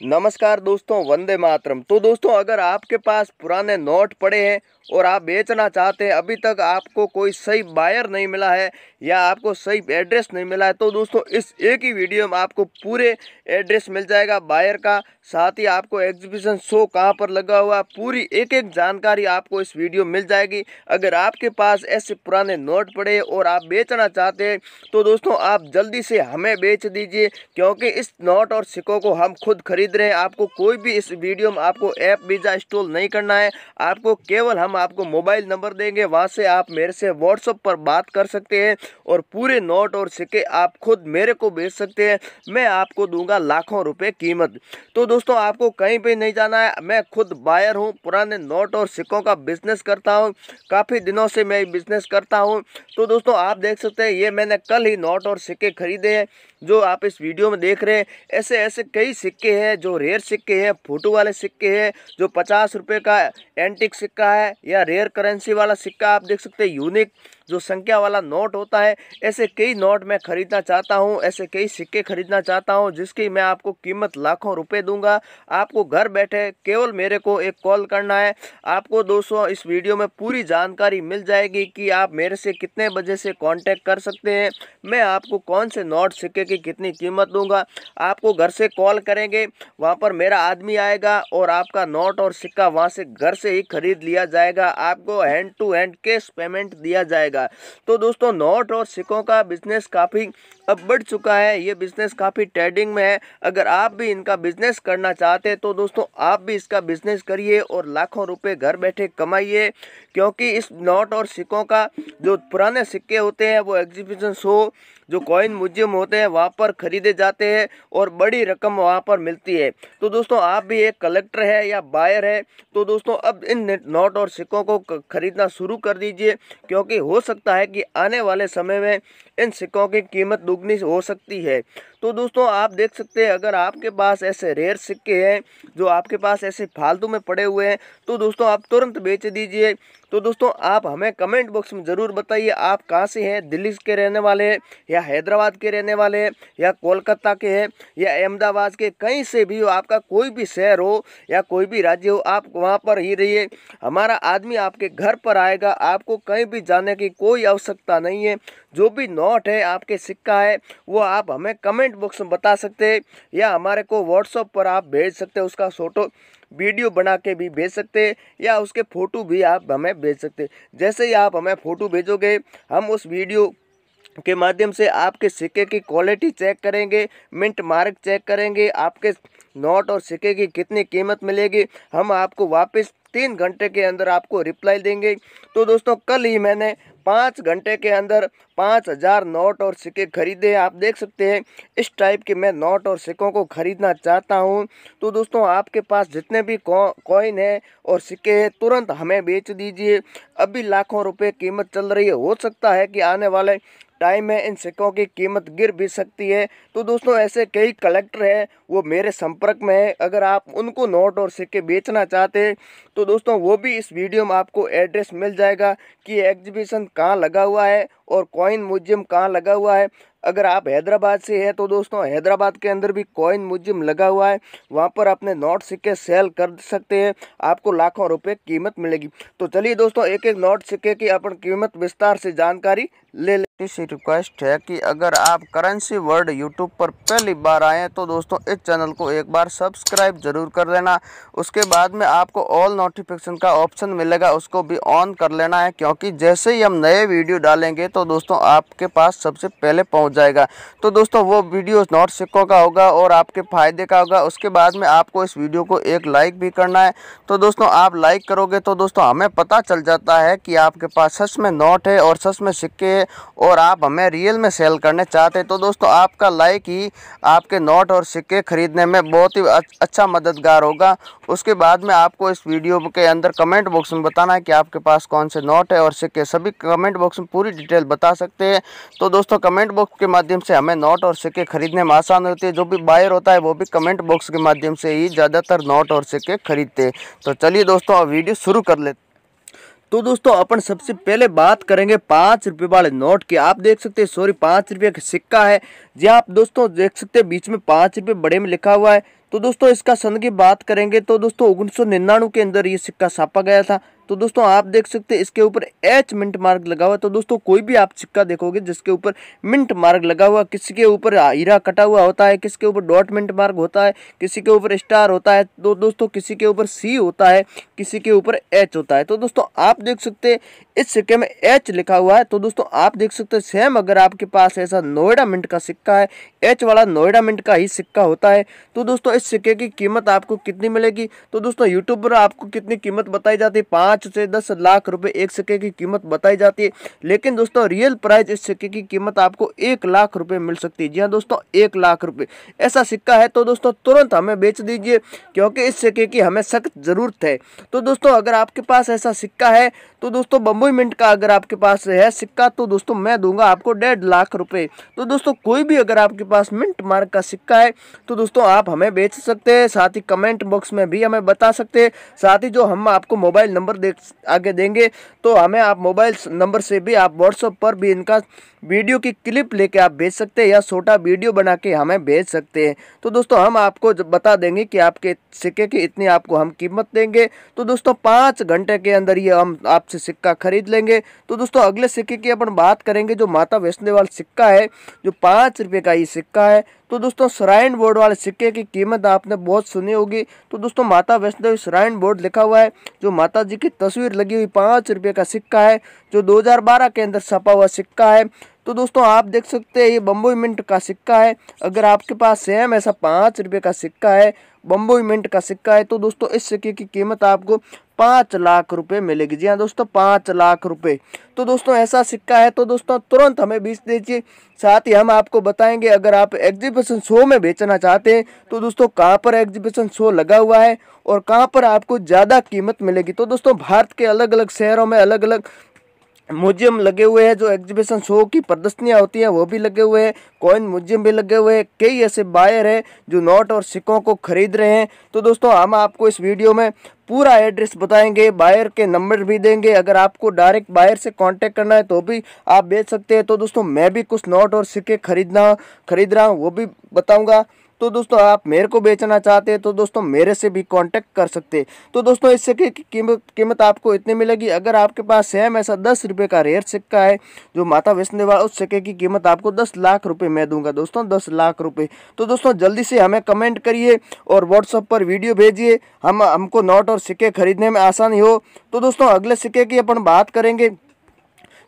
नमस्कार दोस्तों, वंदे मातरम। तो दोस्तों, अगर आपके पास पुराने नोट पड़े हैं और आप बेचना चाहते हैं, अभी तक आपको कोई सही बायर नहीं मिला है या आपको सही एड्रेस नहीं मिला है तो दोस्तों, इस एक ही वीडियो में आपको पूरे एड्रेस मिल जाएगा बायर का। साथ ही आपको एग्जीबिशन शो कहाँ पर लगा हुआ, पूरी एक एक जानकारी आपको इस वीडियो मिल जाएगी। अगर आपके पास ऐसे पुराने नोट पड़े और आप बेचना चाहते हैं तो दोस्तों, आप जल्दी से हमें बेच दीजिए, क्योंकि इस नोट और सिक्कों को हम खुद खरीद रहे हैं। आपको कोई भी इस वीडियो में आपको ऐप वीज़ा इंस्टॉल नहीं करना है। आपको केवल हम आपको मोबाइल नंबर देंगे। वहाँ से आप मेरे से व्हाट्सअप पर बात कर सकते हैं और पूरे नोट और सिक्के आप खुद मेरे को बेच सकते हैं। मैं आपको दूँगा लाखों रुपए कीमत। तो दोस्तों, आपको कहीं पर नहीं जाना है। मैं खुद बायर हूँ, पुराने नोट और सिक्कों का बिज़नेस करता हूँ। काफ़ी दिनों से मैं बिज़नेस करता हूँ। तो दोस्तों, आप देख सकते हैं, ये मैंने कल ही नोट और सिक्के खरीदे हैं, जो आप इस वीडियो में देख रहे हैं। ऐसे ऐसे कई सिक्के हैं जो रेयर सिक्के हैं, फ़ोटो वाले सिक्के हैं, जो पचास रुपये का एंटिक सिक्का है या रेयर करेंसी वाला सिक्का, आप देख सकते हैं यूनिक जो संख्या वाला नोट होता है, ऐसे कई नोट मैं खरीदना चाहता हूँ, ऐसे कई सिक्के खरीदना चाहता हूँ, जिसकी मैं आपको कीमत लाखों रुपए दूँगा। आपको घर बैठे केवल मेरे को एक कॉल करना है। आपको दोस्तों, इस वीडियो में पूरी जानकारी मिल जाएगी कि आप मेरे से कितने बजे से कांटेक्ट कर सकते हैं। मैं आपको कौन से नोट सिक्के की कितनी कीमत दूँगा, आपको घर से कॉल करेंगे, वहाँ पर मेरा आदमी आएगा और आपका नोट और सिक्का वहाँ से घर से ही खरीद लिया जाएगा। आपको hand to hand cash payment दिया जाएगा। जाएगा तो दोस्तों नोट और सिक्कों का बिज़नेस काफ़ी अब बढ़ चुका है। ये बिज़नेस काफ़ी ट्रेडिंग में है। अगर आप भी इनका बिज़नेस करना चाहते हैं तो दोस्तों, आप भी इसका बिज़नेस करिए और लाखों रुपए घर बैठे कमाइए। क्योंकि इस नोट और सिक्कों का जो पुराने सिक्के होते हैं, वो एग्जीबिशन शो जो कॉइन म्यूज़ियम होते हैं, वहाँ पर खरीदे जाते हैं और बड़ी रकम वहाँ पर मिलती है। तो दोस्तों, आप भी एक कलेक्टर है या बायर है तो दोस्तों, अब इन नोट और सिक्कों को, खरीदना शुरू कर दीजिए, क्योंकि हो सकता है कि आने वाले समय में इन सिक्कों की कीमत दुगनी हो सकती है। तो दोस्तों, आप देख सकते हैं, अगर आपके पास ऐसे रेयर सिक्के हैं, जो आपके पास ऐसे फालतू में पड़े हुए हैं तो दोस्तों, आप तुरंत बेच दीजिए। तो दोस्तों, आप हमें कमेंट बॉक्स में ज़रूर बताइए, आप कहाँ से हैं? दिल्ली के रहने वाले हैं, या हैदराबाद के रहने वाले हैं, या कोलकाता के हैं, या अहमदाबाद के? कहीं से भी हो, आपका कोई भी शहर हो, या कोई भी राज्य हो, आप वहाँ पर ही रहिए। हमारा आदमी आपके घर पर आएगा, आपको कहीं भी जाने की कोई आवश्यकता नहीं है। जो भी नोट है, आपके सिक्का है, वो आप हमें कमेंट बॉक्स में बता सकते हैं या हमारे को व्हाट्सअप पर आप भेज सकते हैं, उसका फ़ोटो, वीडियो बना के भी भेज सकते हैं या उसके फ़ोटो भी आप हमें भेज सकते हैं। जैसे ही आप हमें फ़ोटो भेजोगे, हम उस वीडियो के माध्यम से आपके सिक्के की क्वालिटी चेक करेंगे, मिंट मार्क चेक करेंगे, आपके नोट और सिक्के की कितनी कीमत मिलेगी, हम आपको वापस तीन घंटे के अंदर आपको रिप्लाई देंगे। तो दोस्तों, कल ही मैंने पाँच घंटे के अंदर पाँच हज़ार नोट और सिक्के खरीदे। आप देख सकते हैं, इस टाइप के मैं नोट और सिक्कों को ख़रीदना चाहता हूँ। तो दोस्तों, आपके पास जितने भी कॉइन है और सिक्के हैं, तुरंत हमें बेच दीजिए। अभी लाखों रुपए कीमत चल रही है। हो सकता है कि आने वाले टाइम में इन सिक्कों की कीमत गिर भी सकती है। तो दोस्तों, ऐसे कई कलेक्टर हैं, वो मेरे संपर्क में है। अगर आप उनको नोट और सिक्के बेचना चाहते हैं तो दोस्तों, वो भी इस वीडियो में आपको एड्रेस मिल जाएगा कि एग्जीबिशन कहाँ लगा हुआ है और कॉइन म्यूज़ियम कहाँ लगा हुआ है। अगर आप हैदराबाद से हैं तो दोस्तों, हैदराबाद के अंदर भी कॉइन म्यूज़ियम लगा हुआ है। वहाँ पर अपने नोट सिक्के सेल कर सकते हैं। आपको लाखों रुपए कीमत मिलेगी। तो चलिए दोस्तों एक एक नोट सिक्के की अपन कीमत विस्तार से जानकारी ले ले सी रिक्वेस्ट है कि अगर आप करेंसी वर्ल्ड यूट्यूब पर पहली बार आए तो दोस्तों, इस चैनल को एक बार सब्सक्राइब ज़रूर कर लेना। उसके बाद में आपको ऑल नोटिफिकेशन का ऑप्शन मिलेगा, उसको भी ऑन कर लेना है। क्योंकि जैसे ही हम नए वीडियो डालेंगे तो दोस्तों, आपके पास सबसे पहले पहुँच जाएगा। तो दोस्तों, वो वीडियो नोट सिक्कों का होगा और आपके फ़ायदे का होगा। उसके बाद में आपको इस वीडियो को एक लाइक भी करना है। तो दोस्तों, आप लाइक करोगे तो दोस्तों, हमें पता चल जाता है कि आपके पास सच में नोट है और सच में सिक्के है और आप हमें रियल में सेल करने चाहते हैं। तो दोस्तों, आपका लाइक ही आपके नोट और सिक्के खरीदने में बहुत ही अच्छा मददगार होगा। उसके बाद में आपको इस वीडियो के अंदर कमेंट बॉक्स में बताना है कि आपके पास कौन से नोट है और सिक्के सभी कमेंट बॉक्स में पूरी डिटेल बता सकते हैं। तो दोस्तों, कमेंट बॉक्स के माध्यम से हमें नोट और सिक्के खरीदने में आसान होती है। जो भी बायर होता है, वो भी कमेंट बॉक्स के माध्यम से ही ज़्यादातर नोट और सिक्के खरीदते हैं। तो चलिए दोस्तों, अब वीडियो शुरू कर लेते तो दोस्तों, अपन सबसे पहले बात करेंगे पाँच रुपये वाले नोट की। आप देख सकते हैं सॉरी पाँच रुपये का सिक्का है। जी आप दोस्तों देख सकते हैं, बीच में पाँच रुपये बड़े में लिखा हुआ है। तो दोस्तों, इसका सन की बात करेंगे तो दोस्तों, उन्नीस के अंदर ये सिक्का छापा गया था। तो दोस्तों, आप देख सकते हैं, इसके ऊपर एच मिंट मार्ग लगा हुआ तो दोस्तों, कोई भी आप सिक्का देखोगे, जिसके ऊपर मिंट मार्ग लगा हुआ किसी के ऊपर हीरा कटा हुआ होता है, किसके ऊपर डॉट मिंट मार्ग होता है किसी के ऊपर स्टार होता है तो दोस्तों, किसी के ऊपर सी होता है, किसी के ऊपर एच होता है। तो दोस्तों, आप देख सकते हैं इस सिक्के में एच लिखा हुआ है। तो दोस्तों, आप देख सकते हैं सेम अगर आपके पास ऐसा नोएडा मिंट का सिक्का है एच वाला नोएडा मिंट का ही सिक्का होता है। तो दोस्तों, इस सिक्के की कीमत आपको कितनी मिलेगी? तो दोस्तों यूट्यूब पर आपको कितनी कीमत बताई जाती है? पाँच से दस लाख रुपए एक सिक्के की कीमत बताई जाती है। लेकिन दोस्तों रियल प्राइस इस सिक्के की कीमत आपको एक लाख रुपए मिल सकती है। जी हाँ दोस्तों, एक लाख रुपए। ऐसा सिक्का है तो दोस्तों, तुरंत हमें बेच दीजिए, क्योंकि इस सिक्के की हमें सख्त ज़रूरत है। तो दोस्तों, अगर आपके पास ऐसा सिक्का है तो दोस्तों बम्बई मिंट का अगर आपके पास है, सिक्का तो दोस्तों मैं दूँगा आपको डेढ़ लाख रुपए। तो दोस्तों कोई भी अगर आपके पास मिंट मार्क का सिक्का है तो दोस्तों आप हमें बेच सकते हैं, साथ ही कमेंट बॉक्स में भी हमें बता सकते हैं, साथ ही जो हम आपको मोबाइल नंबर दे आगे देंगे तो हमें आप मोबाइल नंबर से भी आप व्हाट्सअप पर भी इनका वीडियो की क्लिप लेके आप भेज सकते हैं या छोटा वीडियो बना के हमें भेज सकते हैं। तो दोस्तों, हम आपको बता देंगे कि आपके सिक्के की इतनी आपको हम कीमत देंगे। तो दोस्तों, पाँच घंटे के अंदर ये हम आपसे सिक्का खरीद लेंगे। तो दोस्तों, अगले सिक्के की अपन बात करेंगे जो माता वैष्णो सिक्का है, जो पाँच रुपये का ये सिक्का है। तो दोस्तों श्राइन बोर्ड वाले सिक्के की कीमत आपने बहुत सुनी होगी। तो दोस्तों, माता वैष्णो श्राइन बोर्ड लिखा हुआ है, जो माता जी की तस्वीर लगी हुई पाँच रुपये का सिक्का है, जो 2012 के अंदर छपा हुआ सिक्का है। तो दोस्तों, आप देख सकते हैं, ये बम्बई मिंट का सिक्का है। अगर आपके पास सेम ऐसा पाँच रुपये का सिक्का है बम्बई मिंट का सिक्का है तो दोस्तों, इस सिक्के की कीमत आपको पाँच लाख रुपए मिलेगी। जी हाँ दोस्तों, पाँच लाख रुपए। तो दोस्तों, ऐसा सिक्का है तो दोस्तों, तुरंत हमें बेच दीजिए। साथ ही हम आपको बताएँगे, अगर आप एग्जीबिशन शो में बेचना चाहते हैं तो दोस्तों, कहाँ पर एग्जीबिशन शो लगा हुआ है और कहाँ पर आपको ज़्यादा कीमत मिलेगी? तो दोस्तों, भारत के अलग अलग शहरों में अलग अलग म्यूज़ियम लगे हुए हैं जो एग्जीबिशन शो की प्रदर्शनियाँ होती हैं, वो भी लगे हुए हैं। कॉइन म्यूज़ियम भी लगे हुए हैं। कई ऐसे बायर हैं जो नोट और सिक्कों को खरीद रहे हैं। तो दोस्तों, हम आपको इस वीडियो में पूरा एड्रेस बताएँगे। बायर के नंबर भी देंगे। अगर आपको डायरेक्ट बायर से कांटेक्ट करना है तो भी आप बेच सकते हैं। तो दोस्तों, मैं भी कुछ नोट और सिक्के खरीदना, खरीद रहा हूँ, वो भी बताऊँगा। तो दोस्तों, आप मेरे को बेचना चाहते हैं तो दोस्तों मेरे से भी कांटेक्ट कर सकते हैं। तो दोस्तों इस सिक्के की कीमत कीमत आपको इतनी मिलेगी, अगर आपके पास सेम ऐसा दस रुपये का रेयर सिक्का है, जो माता वैष्णो उस सिक्के की कीमत आपको दस लाख रुपये मैं दूँगा दोस्तों, दस लाख रुपये तो दोस्तों, जल्दी से हमें कमेंट करिए और व्हाट्सअप पर वीडियो भेजिए। हम, हमको नोट और सिक्के खरीदने में आसानी हो। तो दोस्तों, अगले सिक्के की अपन बात करेंगे।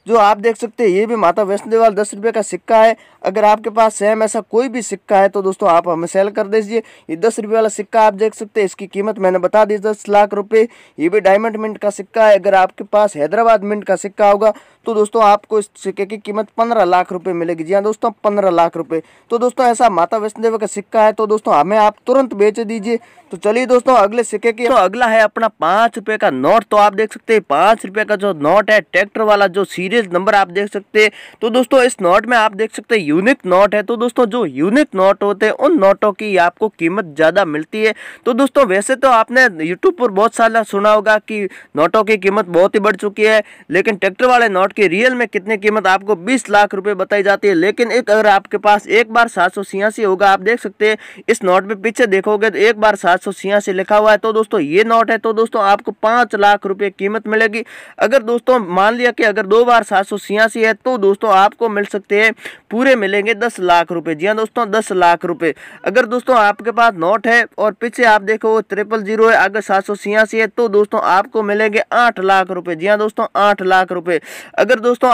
जो आप देख सकते हैं, ये भी माता वैष्णो देवाल दस रुपये का सिक्का है। अगर आपके पास सेम ऐसा कोई भी सिक्का है तो दोस्तों आप हमें सेल कर दीजिए। ये दस रुपये वाला सिक्का आप देख सकते हैं, इसकी कीमत मैंने बता दी, दस लाख रुपये ये भी डायमंड मिंट का सिक्का है। अगर आपके पास हैदराबाद मिंट का सिक्का होगा तो दोस्तों आपको इस सिक्के की कीमत पंद्रह लाख रुपए मिलेगी। जी हाँ दोस्तों, पंद्रह लाख रुपए। तो दोस्तों ऐसा माता वैष्णो देवी का सिक्का है तो दोस्तों हमें आप तुरंत बेच दीजिए। तो चलिए दोस्तों, अगले सिक्के की तो अगला है अपना पाँच रुपये का नोट। तो आप देख सकते हैं, पाँच रुपये का जो नोट है, ट्रैक्टर वाला जो सीरियल नंबर आप देख सकते हैं। तो दोस्तों, इस नोट में आप देख सकते हैं, यूनिक नोट है। तो दोस्तों, जो यूनिक नोट होते हैं, उन नोटों की आपको कीमत ज़्यादा मिलती है। तो दोस्तों, वैसे तो आपने यूट्यूब पर बहुत सारा सुना होगा कि नोटों की कीमत बहुत ही बढ़ चुकी है, लेकिन ट्रैक्टर वाले नोट की रियल में कितनी कीमत आपको बीस लाख रुपए बताई जाती है। लेकिन एक अगर आपके पास एक बार सात सौ छियासी होगा, आप देख सकते हैं, इस नोट में पीछे देखोगे तो एक बार सात सौ छियासी लिखा हुआ है। तो दोस्तों, ये नोट है तो दोस्तों, आपको पाँच लाख रुपए कीमत मिलेगी। अगर दोस्तों, मान लिया कि अगर दो बार सात सौ छियासी है तो दोस्तों, आपको मिल सकते हैं, पूरे मिलेंगे दस लाख रुपए। जी हाँ दोस्तों, दस लाख रुपए। अगर दोस्तों, आपके पास नोट है और पीछे आप देखो ट्रिपल ज़ीरो है, अगर सात सौ छियासी है तो दोस्तों, आपको मिलेंगे आठ लाख रुपए। जी हाँ दोस्तों, आठ लाख रुपए। अगर दोस्तों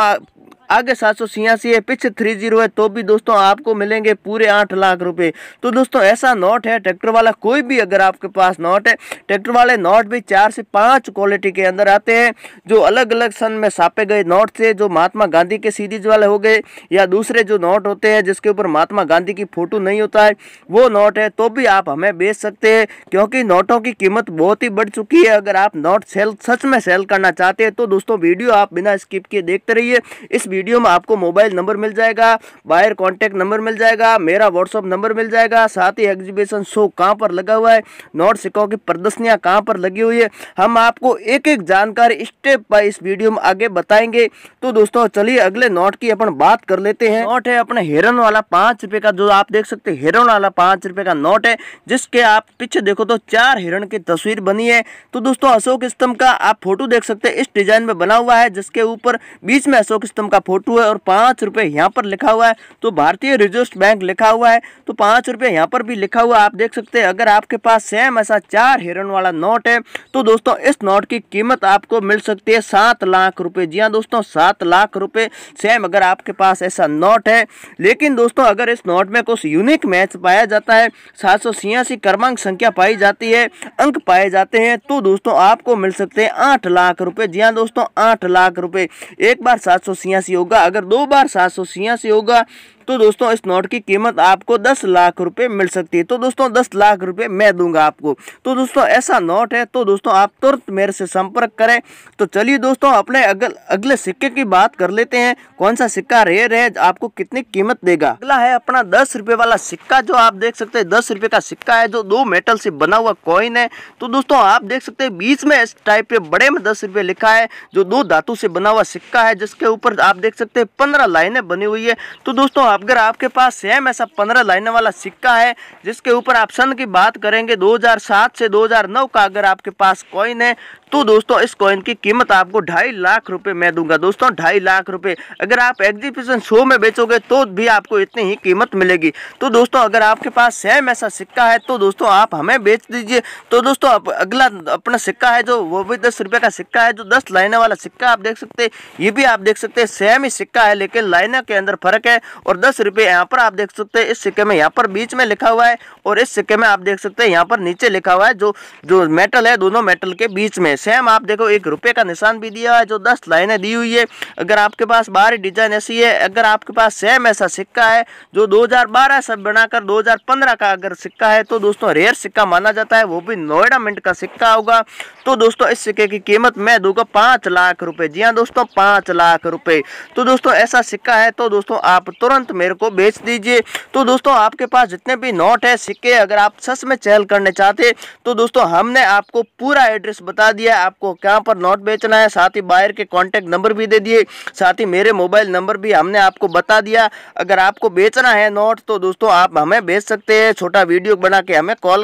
आगे सात सौ छियासी है, पीछे थ्री ज़ीरो है तो भी दोस्तों आपको मिलेंगे पूरे आठ लाख रुपए। तो दोस्तों, ऐसा नोट है, ट्रैक्टर वाला कोई भी अगर आपके पास नोट है, ट्रैक्टर वाले नोट भी चार से पाँच क्वालिटी के अंदर आते हैं, जो अलग अलग सन में छापे गए नोट थे जो महात्मा गांधी के सीरीज़ वाले हो गए, या दूसरे जो नोट होते हैं, जिसके ऊपर महात्मा गांधी की फ़ोटो नहीं होता है, वो नोट है तो भी आप हमें बेच सकते हैं, क्योंकि नोटों की कीमत बहुत ही बढ़ चुकी है। अगर आप नोट सेल, सच में सेल करना चाहते हैं तो दोस्तों, वीडियो आप बिना स्किप किए देखते रहिए। इस वीडियो वीडियो में आपको मोबाइल नंबर मिल जाएगा बायर कॉन्टैक्ट नंबर मिल जाएगा, मेरा व्हाट्सअप नंबर मिल जाएगा, साथ ही एग्जीबिशन शो कहाँ पर लगा हुआ है नोट सिक्कों की प्रदर्शनियाँ कहाँ पर लगी हुई है, हम आपको एक एक जानकारी स्टेप बाय इस वीडियो में आगे बताएँगे। तो दोस्तों, चलिए अगले नोट की अपन बात कर लेते हैं। नोट है अपने हिरन वाला पाँच रुपए का, जो आप देख सकते हैं, हिरन वाला पाँच रुपए का नोट है, जिसके आप पीछे देखो तो चार हिरण की तस्वीर बनी है। तो दोस्तों, अशोक स्तंभ का आप फ़ोटो देख सकते हैं, इस डिज़ाइन में बना हुआ है, जिसके ऊपर बीच में अशोक स्तंभ का फ़ोटो है और पाँच रुपए यहाँ पर लिखा हुआ है। तो भारतीय रिज़र्व बैंक लिखा हुआ है। तो पाँच रुपए यहाँ पर भी लिखा हुआ आप देख सकते हैं, अगर आपके पास सेम ऐसा चार हिरण वाला नोट है तो दोस्तों इस नोट की कीमत आपको मिल सकती है सात लाख रुपए जी हाँ दोस्तों, सात लाख रुपए सेम अगर आपके पास ऐसा नोट है। लेकिन दोस्तों, अगर इस नोट में कुछ यूनिक मैच पाया जाता है, सात सौ छियासी क्रमांक संख्या पाई जाती है, अंक पाए जाते हैं तो दोस्तों आपको मिल सकते हैं आठ लाख रुपए जी हाँ दोस्तों, आठ लाख रुपए एक बार सात सौ छियासी होगा अगर दो बार सात सौ छियासी होगा तो दोस्तों, इस नोट की कीमत आपको दस लाख रुपए मिल सकती है। तो दोस्तों, दस लाख रुपए मैं दूँगा आपको। तो दोस्तों, ऐसा नोट है तो दोस्तों, आप तुरंत मेरे से संपर्क करें। तो चलिए दोस्तों, अपने अगल अगले सिक्के की बात कर लेते हैं। कौन सा सिक्का रेयर है, आपको कितनी कीमत देगा? अगला है अपना दस रुपए वाला सिक्का, जो आप देख सकते हैं, दस रुपए का सिक्का है, जो दो मेटल से बना हुआ कॉइन है। तो दोस्तों, आप देख सकते हैं, बीच में इस टाइप के बड़े में दस रुपए लिखा है, जो दो धातु से बना हुआ सिक्का है, जिसके ऊपर आप देख सकते हैं, पंद्रह लाइनें बनी हुई है। तो दोस्तों अगर आपके पास सेम ऐसा पंद्रह लाइन वाला सिक्का है, जिसके ऊपर आप सन की बात करेंगे 2007 से 2009 का अगर आपके पास कॉइन है तो दोस्तों इस कॉइन की कीमत आपको ढाई लाख रुपए मैं दूँगा। दोस्तों ढाई लाख रुपए, अगर आप एग्जीबिशन शो में बेचोगे तो भी आपको इतनी ही कीमत मिलेगी। तो दोस्तों अगर आपके पास सेम ऐसा सिक्का है तो दोस्तों आप हमें बेच दीजिए। तो दोस्तों अगला अपना सिक्का है जो, वो भी दस रुपये का सिक्का है, जो दस लाइने वाला सिक्का आप देख सकते हैं। ये भी आप देख सकते हैं सेम ही सिक्का है, लेकिन लाइने के अंदर फ़र्क है और दस रुपये यहाँ पर आप देख सकते हैं। इस सिक्के में यहाँ पर बीच में लिखा हुआ है और इस सिक्के में आप देख सकते हैं, यहाँ पर नीचे लिखा हुआ है, जो जो मेटल है, दोनों मेटल के बीच में। सेम आप देखो, एक रुपये का निशान भी दिया है, जो दस लाइनें दी हुई है। अगर आपके पास बाहरी डिज़ाइन ऐसी है, अगर आपके पास सेम ऐसा सिक्का है, जो 2012 से बनाकर 2015 का अगर सिक्का है तो दोस्तों रेयर सिक्का माना जाता है, वो भी नोएडा मिंट का सिक्का होगा। तो दोस्तों इस सिक्के की कीमत मैं दूँगा पाँच लाख रुपए। जी हाँ दोस्तों, पाँच लाख रुपए। तो दोस्तों ऐसा सिक्का है तो दोस्तों आप तुरंत मेरे को बेच दीजिए। तो दोस्तों, आपके पास जितने भी नोट है, सिक्के अगर आप सच में चहल करने चाहते तो दोस्तों, हमने आपको पूरा एड्रेस बता दिया आपको कहाँ पर नोट बेचना है, साथ ही बायर के कॉन्टेक्ट नंबर भी दे दिए, साथ ही मेरे मोबाइल नंबर भी हमने आपको बता दिया। अगर आपको बेचना है नोट तो दोस्तों, आप हमें बेच सकते हैं। छोटा वीडियो बना के हमें कॉल